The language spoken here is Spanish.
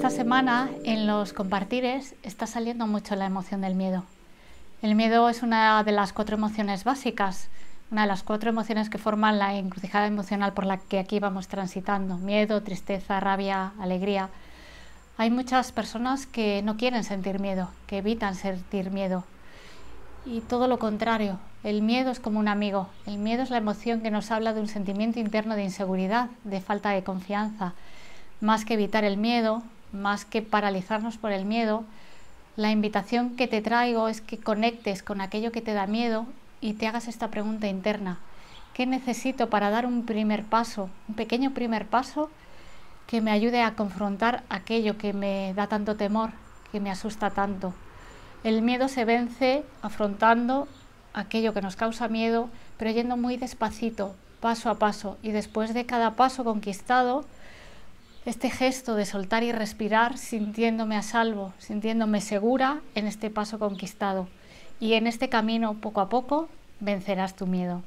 esta semana en los compartires está saliendo mucho la emoción del miedo. El miedo es una de las cuatro emociones básicas, una de las cuatro emociones que forman la encrucijada emocional por la que aquí vamos transitando. Miedo, tristeza, rabia, alegría. Hay muchas personas que no quieren sentir miedo, que evitan sentir miedo. Y todo lo contrario, el miedo es como un amigo. El miedo es la emoción que nos habla de un sentimiento interno de inseguridad, de falta de confianza, más que evitar el miedo, más que paralizarnos por el miedo, la invitación que te traigo es que conectes con aquello que te da miedo y te hagas esta pregunta interna. ¿Qué necesito para dar un primer paso, un pequeño primer paso que me ayude a confrontar aquello que me da tanto temor, que me asusta tanto? El miedo se vence afrontando aquello que nos causa miedo, pero yendo muy despacito, paso a paso, y después de cada paso conquistado, este gesto de soltar y respirar sintiéndome a salvo, sintiéndome segura en este paso conquistado. Y en este camino, poco a poco, vencerás tu miedo.